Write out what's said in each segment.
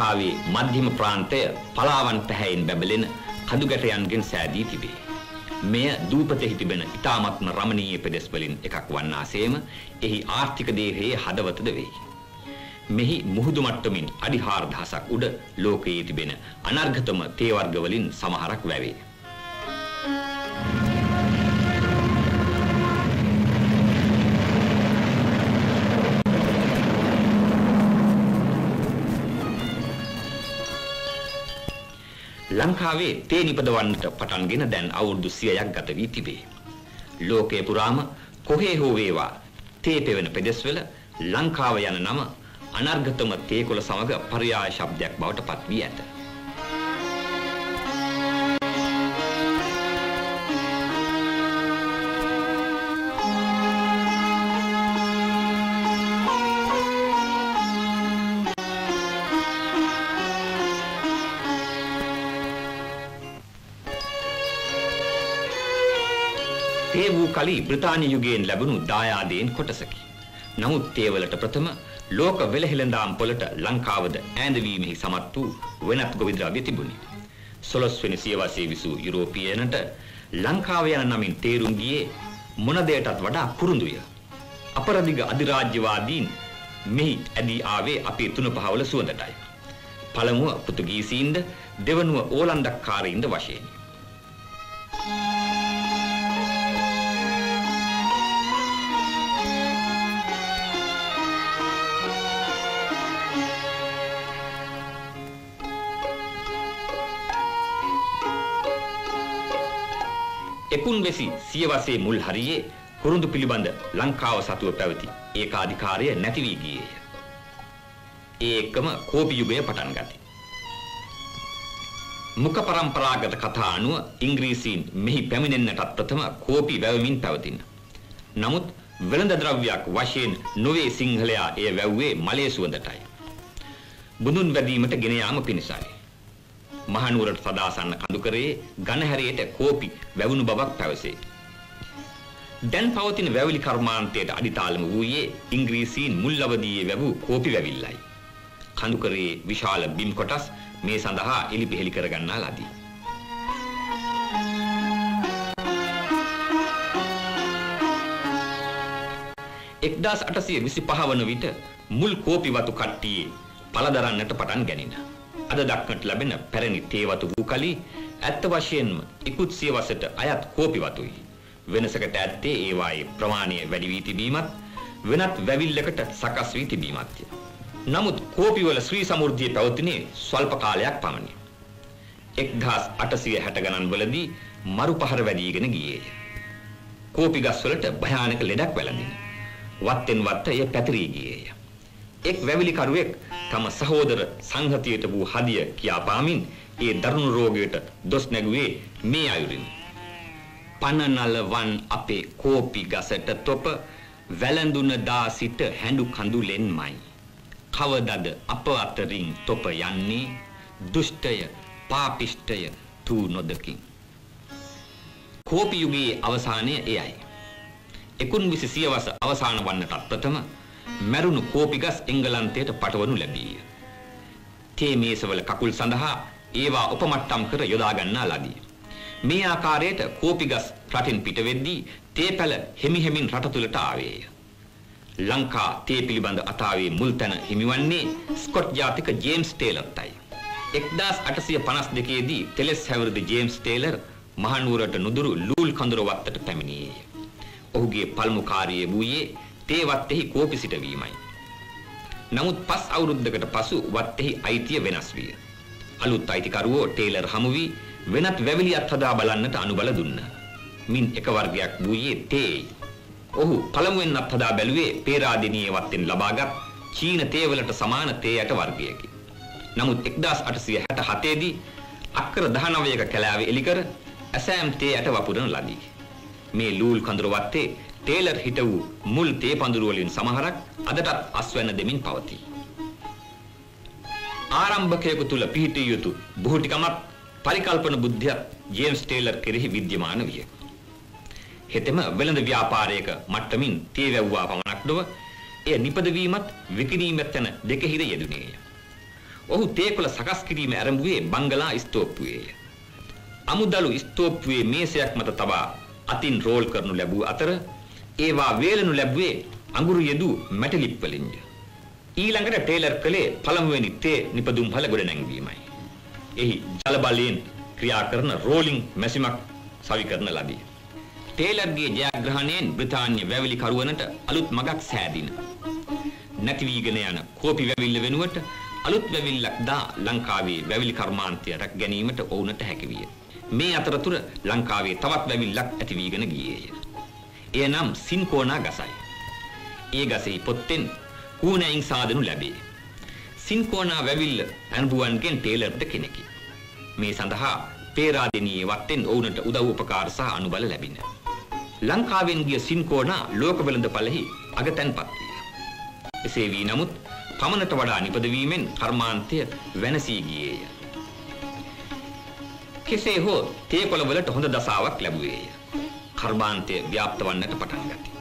ලංකාවේ මධ්‍යම ප්‍රාන්තය පලාවන් පැහැයෙන් බැබලෙන කඳුගැටයන්ගෙන් සෑදී තිබේ. මෙය දූපතෙහි තිබෙන ඉතාමත්ම රමණීය පෙදෙස් වලින් එකක් වන්නාසේම එහි ආර්ථික දේහයේ හදවතද වෙයි. මෙහි මුහුදු මට්ටමින් අඩි 4000ක් උඩ ලෝකයේ තිබෙන අනර්ඝතම තේ වර්ග වලින් සමහරක් වැවේ. ලංකාවේ තේ නිපදවන්නට පටන්ගෙන දැන් අවුරුදු 100ක් ගත වී තිබේ. ලෝකේ පුරාම කොහේ හෝ වේවා තේ පෙවෙන පෙදෙස්වල ලංකාව යන නම අනර්ගතම තේකොළ සමග පර්යාය ශබ්දයක් බවට පත් වී ඇත. කලි බ්‍රිතාන්‍ය යුගයෙන් ලැබුණු දායාදයෙන් කොටසකි. නමුත් තේවලට ප්‍රථම ලෝක වෙළහෙළඳාම් පොළට ලංකාවද ඈඳවීමෙහි සමත් වූ වෙනත් ගොවිද්‍රව්‍ය තිබුණි. සොළොස්වෙනි සියවසේ විසූ යුරෝපියනට ලංකාව යන නමින් තේරුම් ගියේ මොන දෙයටත් වඩා පුරුදුය. අපරදිග අධිරාජ්‍යවාදීන් මෙහි ඇදී ආවේ අපේ තුන පහවල සුවඳටයි. පළමුව පෘතුගීසීන්ද දෙවනුව ඕලන්දක්කාරීන්ද වශයෙනි. එකුන් වෙසි සියවසේ මුල් හරියේ කුරුඳු පිළිබඳ ලංකාව සතුව පැවති ඒකාධිකාරය නැති වී ගියේය. ඒ එක්කම කෝපි යුගය පටන් ගති. මුඛ පරම්පරාගත කතා අනුව ඉංග්‍රීසීන් මෙහි පැමිණෙන්නටත් ප්‍රථම කෝපි වැවමින් පැවතින. නමුත් වෙළඳ ද්‍රව්‍යයක් වශයෙන් නොවේ සිංහලයා එය වැව්වේ මලේ සුවඳටයි. බුදුන් වැදීමට ගෙන යාම පිණිසයි. මහනුවරට සදාසන්න කඳුකරේ ඝනහැරයට කෝපි වැවුණු බවක් පැවසේ. දැන් පවතින වැවිලි කර්මාන්තයට අඩිතාලම වූයේ ඉංග්‍රීසීන් මුල් අවදියේ වැවූ කෝපි වැවිල්ලයි. කඳුකරේ විශාල බිම් කොටස් මේ සඳහා එලිපෙහෙලි කරගන්නා ලදී. එක්දස් අටසිය විසි පහ වන විට මුල් කෝපි වතු කට්ටියේ පලදරන්නට පටන් ගැනින. අද දක්නට ලැබෙන පැරණි තේවතු වූ කලි ඇත්ත වශයෙන්ම ඉකුත් සියවසට අයත් කෝපි වතුයි. වෙනසකට ඇත්තේ ඒවායේ ප්‍රමාණය වැඩි වී තිබීමත් වෙනත් වැවිල්ලකට සකස් වී තිබීමත්ය. නමුත් කෝපිවල ශ්‍රී සමෘද්ධිය පැවතුනේ ස්වල්ප කාලයක් පමණි. 1860 ගණන් වලදී මරු පහර වැඩිගෙන ගියේය. කෝපි ගස්වලට භයානක ලෙඩක් වැළඳින. වත්තෙන් වත්ත එය පැතිරී ගියේය. එක් වැවිලිකරුවෙක් තම සහෝදර සංහතියට වූ හදිය කියා පාමින් ඒ දරුණු රෝගයට දොස් නැගුවේ මේ අයුරින්. පනනලවන් අපේ කෝපි ගසට තොප වැළඳුන දා සිට හැඬු කඳුලෙන්මයි. කවදද අප අතරින් තොප යන්නේ දුෂ්ටය පාපිෂ්ටය තු නොදකින්. කෝපි යුගයේ අවසානය එයයි. එකුන් විසි සියවස අවසාන වන්නටත් ප්‍රථම මැරුණු කෝපිගස් එංගලන්තයට පටවනු ලැබීය. තේ මේසවල කකුල් සඳහා ඒවා උපමට්ටම් කර යොදා ගන්නා ලදී. මේ ආකාරයට කෝපිගස් රටින් පිට වෙද්දී තේ පැල හෙමි හෙමින් රට තුලට ආවේය. ලංකා තේ පිළිබඳ අතාවේ මුල් තැන හිමිවන්නේ ස්කොට් ජාතික ජේම්ස් ටේලර්ටයි. 1852 දී තෙලස් හැවිරිදි ජේම්ස් ටේලර් මහනුවරට නුදුරු ලූල් කඳුර වත්තට පැමිණියේය. ඔහුගේ පළමු කාර්යය වූයේ තේ වත්තෙහි කෝපි සිටවීමයි. නමුත් පස් අවුරුද්දකට පසු වත්තෙහි අයිතිය වෙනස් විය. අලුත් අයිතිකරුවෝ ටේලර් හමු වී වෙනත් වැවිලියක් හදා බලන්නට අනුබල දුන්නා. මින් එක වර්ගයක් වූයේ තේයි. ඔහු පළමුවෙන් අත්හදා බැලුවේ පේරාදෙණියේ වත්තෙන් ලබාගත් චීන තේවලට සමාන තේ යට වර්ගයකි. නමුත් 1867 දී අක්කර 19ක කැලෑවේ එලිකර ඇසෑම් තේ යට වපුරන ලදී. මේ ලූල් කඳුර වත්තේ ටේලර් හිට වූ මුල් තේ පඳුරු වලින් සමහරක් අදටත් අස්වැන්න දෙමින් පවතී. ආරම්භකයෙකු තුල පිහිටිය යුතු බුහුටිකමත් පරිකල්පන බුද්ධියත් ජේම්ස් ටේලර් කෙරෙහි විද්‍යමාන විය. හෙතෙම වෙළඳ ව්‍යාපාරයක මට්ටමින් තේ වැව්වා පමණක් නොව එය නිපදවීමත් විකිණීමත් යන දෙකෙහිද යෙදුනේය. ඔහු තේකොළ සකස් කිරීම ආරම්භුවේ බංගලා ස්තෝප්පුවේය. අමුදලු ස්තෝප්පුවේ මේසයක් මත තබා අතින් රෝල් කරනු ලැබූ අතර ඒවා වේලනු ලැබුවේ අඟුරු යෙදූ මැටලිප් වලින්ය. ඊළඟට ටේලර් කළේ පළමුවෙනි තේ නිපදුම් හල ගොඩනැංවීමයි. එහි ජල බලයෙන් ක්‍රියා කරන රෝලිං මැසිමක් සවි කරන ලදී. ටේලර්ගේ ජයග්‍රහණයෙන් බ්‍රිතාන්‍ය වැවිලි කරුවනට අලුත් මගක් සෑදින. නැති වීගෙන යන කෝපි වැවිල්ල වෙනුවට අලුත් වැවිල්ලක් දා ලංකාවේ වැවිලි කර්මාන්තය රැක ගැනීමට ඔවුන්ට හැකි විය. මේ අතරතුර ලංකාවේ තවත් වැවිල්ලක් ඇති වීගෙන ගියේය. එය නම් සින්කෝනා ගසයි. ඒ ගසේ පොත්තෙන් කූණැයින් සාදනු ලැබේ. සින්කෝනා වැවිල්ල ඇනබුවන්ගෙන් ටේලර්ද කෙනෙකි. මේ සඳහා පේරාදෙනියේ වත්තෙන් ඔවුනට උදව් උපකාර සහ අනුබල ලැබින. ලංකාවෙන් ගිය සින්කෝනා ලෝක වෙළඳපළෙහි අගතැන්පත් විය. එසේ වී නමුත් පමණට වඩා නිපදවීමෙන් කර්මාන්තය වෙනසී ගියේය. කෙසේ හෝ තේකොළ වලට හොඳ දසාවක් ලැබුවේය. කර්මාන්තය ව්‍යාප්ත වන්නට පටන් ගත්තී.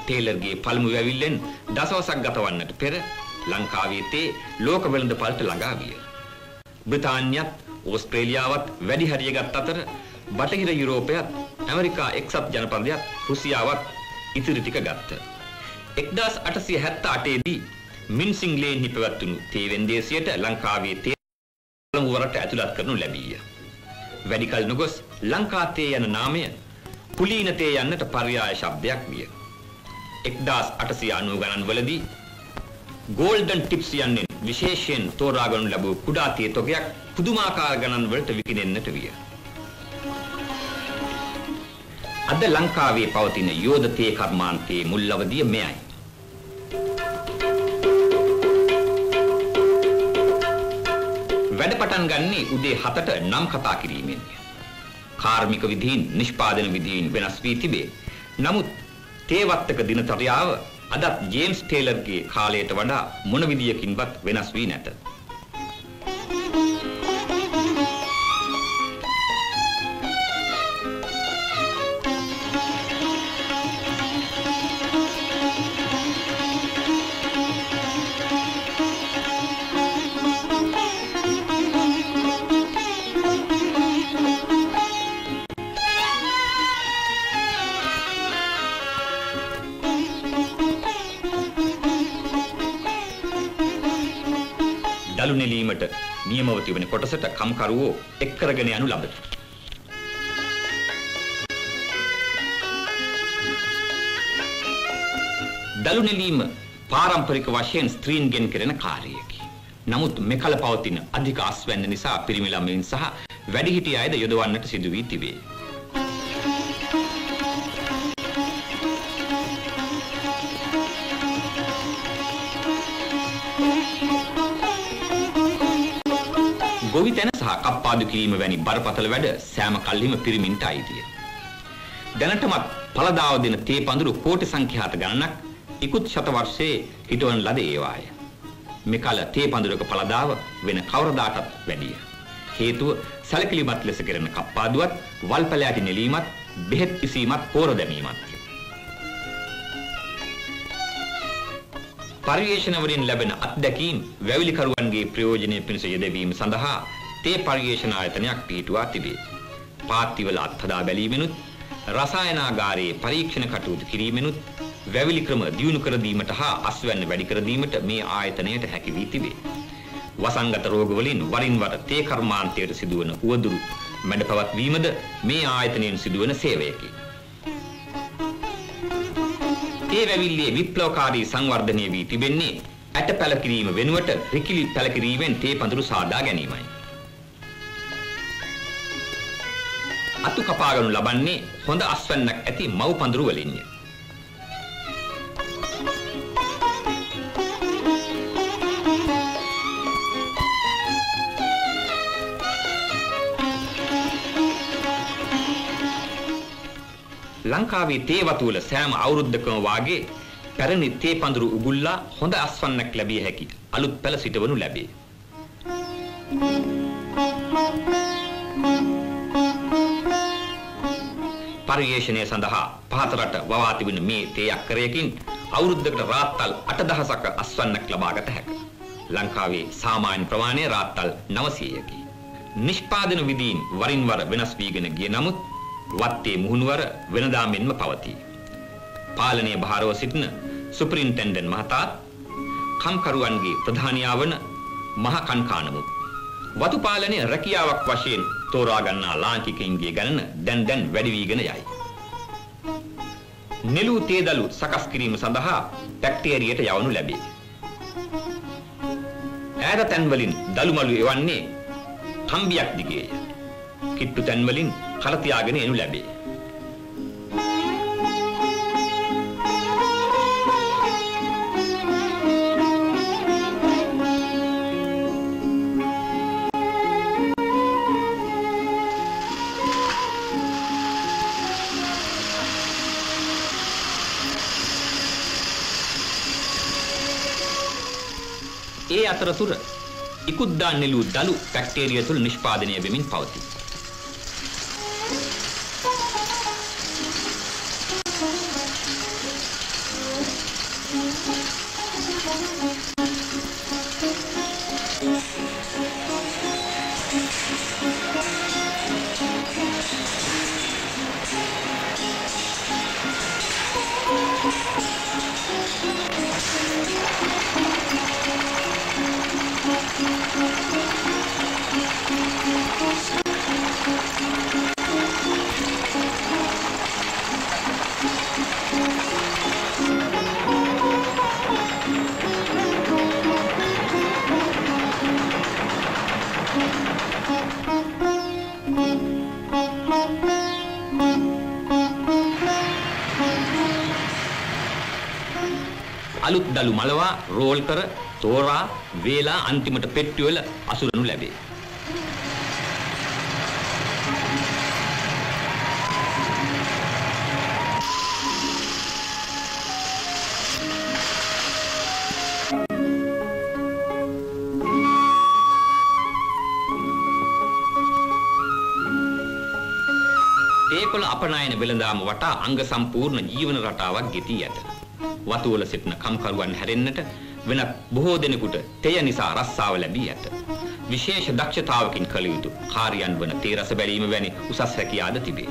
ටේලර්ගේ පළමු වැවිල්ලෙන් දසවසක් ගත වන්නට පෙර ලංකාවේ තේ ලෝක වෙළඳපළට ළඟා විය. බ්‍රිතාන්‍යත් ඕස්ට්‍රේලියාවත් වැඩි හරියගත් අතර බටහිර යුරෝපයත් ඇමරිකා එක්සත් ජනපදයත් රුසියාවත් ඉතිරි ටික ගත්ත. 1878 දී මින්සිංලේන් හිපවත්තුණු තේ වෙන්දේසියට ලංකාවේ තේ පළමු වරට ඇතුළත් කරනු ලැබීය. වැඩි කල නොගොස් ලංකා තේ යන නාමය කුලීන තේ යන්නට පර්යාය ශබ්දයක් විය. 1890 ගණන් වලදී ගෝල්ඩන් ටිප්ස් යන්නේ විශේෂයෙන් තෝරාගනු ලැබූ කුඩා තේ තොගයක් පුදුමාකාර ගණන් වලට විකිණෙන්නට විය. අද ලංකාවේ පවතින යෝධ තේ කර්මාන්තයේ මුල් අවධිය මෙයයි. වැඩ පටන් ගන්නේ උදේ 7ට නම් කතා කිරීමෙන්. කාර්මික විධීන් නිෂ්පාදන විධීන් වෙනස් වී තිබේ. නමුත් තේවත්තක දිනචර්යාව අදත් ජේම්ස් ටේලර්ගේ කාලයට වඩා මොන විදියකින්වත් වෙනස් වී නැත. නියමව තිබෙන කොටසට කම්කරුවෝ එක් කරගෙන යනු ලබති. දලු නෙලීම පාරම්පරික වශයෙන් ස්ත්‍රීන්ගෙන් කෙරෙන කාර්යයකි. නමුත් මෙකල පවතින අධික අස්වැන්න නිසා පිරිමි ළමයින් සහ වැඩිහිටි අයද යොදවන්නට සිදු වී තිබේ. ගොවිතැන සහ කප්පාදු කිරීම වැනි බරපතල වැඩ සෑම කල්හිම පිරිමින්ට අයිතිය. දැනටමත් පළදාව දෙන තේ පඳුරු කෝටි සංඛ්‍යාත ගණනක් ඉකුත් ශතවර්ෂයේ හිටවන ලද ඒවාය. මෙකල තේ පඳුරක පළදාව වෙන කවරදාටත් වැඩිය. හේතුව සැලකිලිමත් ලෙස කෙරෙන කප්පාදුවත් වල්පැල ඇති නෙලීමත් බෙහෙත් කිසීමත් පෝර දැමීමත්. පරිවේෂණ වලින් ලැබෙන අත්දැකීම් වැවිලිකරුවන්ගේ ප්‍රයෝජනය පිණිස යෙදවීම සඳහා තේ පරිවේෂණ ආයතනයක් පිහිටුවා තිබේ. පාත්තිවල අත්හදා බැලීමෙනුත් රසායනාගාරයේ පරීක්ෂණ කටයුතු කිරීමෙනුත් වැවිලි ක්‍රම දියුණු කර දීමට හා අස්වැන්න වැඩි කර දීමට මේ ආයතනයට හැකි වී තිබේ. වසංගත රෝග වලින් වරින් වර තේ කර්මාන්තයට සිදුවන උවදුරු මැඩ පවත්වීමද මේ ආයතනයෙන් සිදුවන සේවයකි. තේ වැවිල්ලේ විප්ලවකාරී සංවර්ධනය වී තිබෙන්නේ ඇට පැලකිරීම වෙනුවට රිකිලි පැලකිරීමෙන් තේ පඳුරු සාදා ගැනීමයි. අතු කපාගනු ලබන්නේ හොඳ අස්වැන්නක් ඇති මව් පඳුරු වලින්ය. ලංකාවේ තේ වතුවල සෑම අවුරුද්දකම වාගේ පැරණි තේ පඳුරු උගුල්ලා හොඳ අස්වන්නක් ලැබිය හැකි අලුත් පැල සිටවනු ලැබේ. පරිවේෂණය සඳහා පහත රට වවා තිබෙන මේ තේ අක්කරයකින් අවුරුද්දකට රාත්තල් 8000ක අස්වන්නක් ලබාගත හැක. ලංකාවේ සාමාන්‍ය ප්‍රමාණය රාත්තල් 900කි. නිෂ්පාදන විදීන් වරින් වර වෙනස් වීගෙන ගිය නමුත් වත්තේ මුහුණුවර වෙනදා මෙන්ම පවතී. පාලනය භාරව සිටින සුපරින්ටෙන්ඩන්ට් මහතා කම්කරුවන්ගේ ප්‍රධානියා වන මහ කන්කානමුත් වතු පාලනය රැකියාවක් වශයෙන් තෝරා ගන්නා ලාංකිකයින්ගේ ගණන දැන් දැන් වැඩි වීගෙන යයි. නෙළු තේදලු සකස් කිරීම සඳහා බැක්ටීරියට යවනු ලැබේ. ඈත තැන්වලින් දළුමලු එවන්නේ කම්බියක් දිගේය. කිට්ටු තැන්වලින් කර තියාගෙන එනු ලැබේ. ඒ අතරතුර ඉකුද්දා නෙළූ දලු බැක්ටීරියා තුළ නිෂ්පාදනය වෙමින් පවතී. අලුත් දළු මලවා රෝල් කර තෝරා වේලා අන්තිමට පෙට්ටිවල අසුරනු ලැබේ. ඒකොළ අපනයන වෙළඳාම වටා අංග සම්පූර්ණ ජීවන රටාවක් ගෙතී ඇත. වතුවල සිටින කම්කරුවන් හැරෙන්නට වෙනත් බොහෝ දෙනෙකුට තෙය නිසා රස්සාව ලැබී ඇත. විශේෂ දක්ෂතාවකින් කළ යුතු කාර්යයන් වන තේ රස බැලීම වැනි උසස් රැකියාද තිබේ.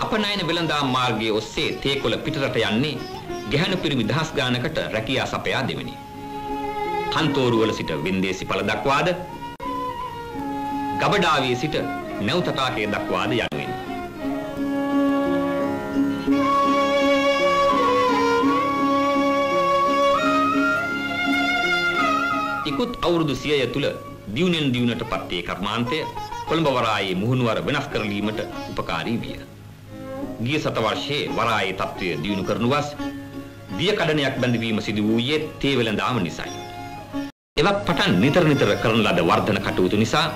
අපනයන වෙළඳාම් මාර්ගයේ ඔස්සේ තේකොළ පිටරට යන්නේ ගැහැණු පිරිමි දහස් ගානකට රැකියා සපයා දෙවෙනි. කන්තෝරුවල සිට වින්දේසි පළ දක්වාද ගබඩාවේ සිට නැවතටාකයේ දක්වාද යනුවෙන්. ඉකුත් අවුරුදු 100 තුල දියුණෙන් දියුණට පත්යේ කර්මාන්තය කොළඹ වරායේ මුහුණුවර වෙනස් කරලීමට උපකාරී විය. ගිය සත වර්ෂයේ වරායේ තත්ත්වය දියුණු කරනුවස් දිය කඩනයක් බැඳවීම සිදු වූයේ තේ වෙළඳාම නිසායි. එවක් පටන් නිතර නිතර කරන ලද වර්ධන කටයුතු නිසා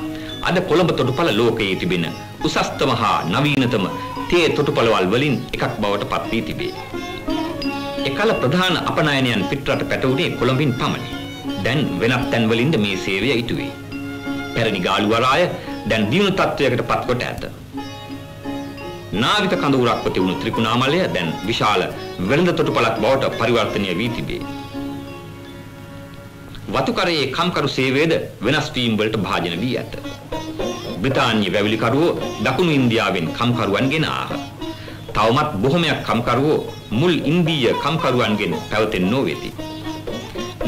අද කොළඹ තොටුපළ ලෝකයේ තිබෙන උසස්තම හා නවීනතම තේ තොටුපළවල් වලින් එකක් බවට පත් වී තිබේ. එකල ප්‍රධාන අපනයනයන් පිටරට පැටවුණේ කොළඹින් පමණි. දැන් වෙනත් තැන්වලින්ද මේ සේවය ඉටු වේ. පැරණි ගාලු වරාය දැන් දියුණු තත්ත්වයකට පත්කොට ඇත. නාවික කඳවුරක් ව තිබුණු ත්‍රිකුණාමලය දැන් විශාල වෙළඳ තොටුපළක් බවට පරිවර්තනය වී තිබේ. වතුකරයේ කම්කරු සේවයද වෙනස් වීම් වලට භාජන වී ඇත. බ්‍රිතාන්‍ය වැවිලිකරුවෝ දකුණු ඉන්දියාවෙන් කම්කරුවන්ගෙන ආහ. තවමත් බොහොමයක් කම්කරුවෝ මුල් ඉන්දීය කම්කරුවන්ගෙන් පැවතෙන් නොවේති.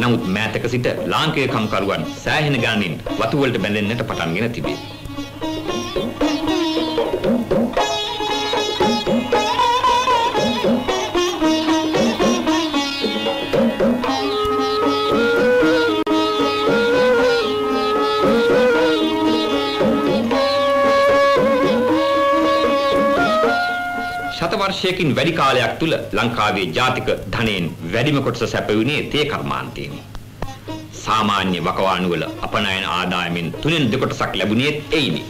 නමුත් මෑතක සිට ලාංකේය කම්කරුවන් සෑහෙන ගණනින් වතු වලට බැඳෙන්නට පටන්ගෙන තිබේ. වර්ෂයකින් වැඩි කාලයක් තුල ලංකාවේ ජාතික ධනයෙන් වැඩිම කොටස සැපයුනේ තේ කර්මාන්තයෙනි. සාමාන්‍ය වකවාණු වල අපනයන ආදායමින් තුනෙන් දෙකොටසක් ලැබුණේ එයිනි.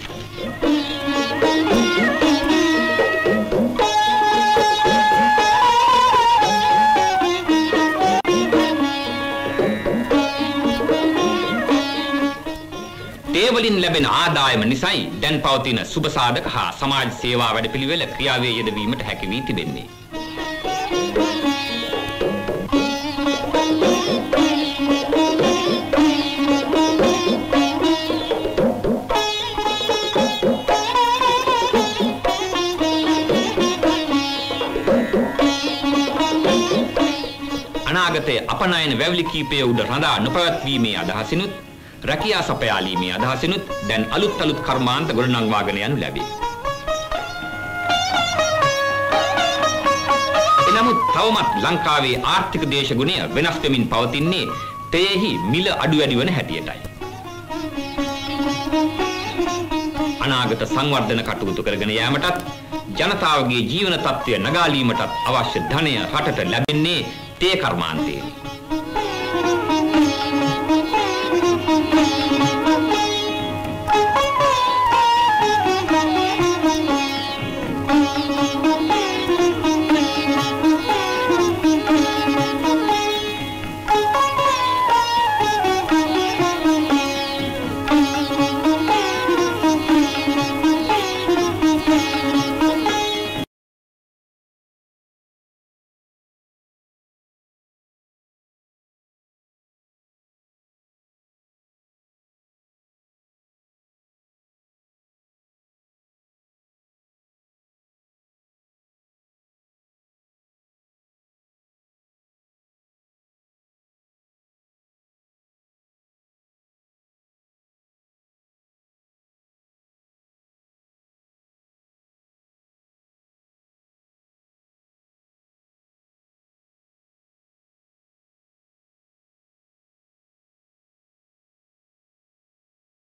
වලින් ලැබෙන ආදායම නිසයි දැන් පවතින සුබ සාධක හා සමාජ සේවා වැඩපිළිවෙල ක්‍රියාවේ යෙදවීමට හැකි වී තිබෙන්නේ. අනාගතයේ අපනයන වැවිලි කීපය උඩ රඳා නොපවත්වීමේ අදහසිනුත් රැකියා සපයාලීමේ අදහසිනුත් දැන් අලුත් අලුත් කර්මාන්ත ගොඩනංවාගෙන යනු ලැබේ. එනමුත් තවමත් ලංකාවේ ආර්ථික දේශගුණය වෙනස් වෙමින් පවතින්නේ තෙයෙහි මිල අඩු වැඩි වන හැටියටයි. අනාගත සංවර්ධන කටයුතු කරගෙන යාමටත් ජනතාවගේ ජීවන තත්ත්වය නගාලීමටත් අවශ්‍ය ධනය රටට ලැබෙන්නේ තේ කර්මාන්තයෙනි.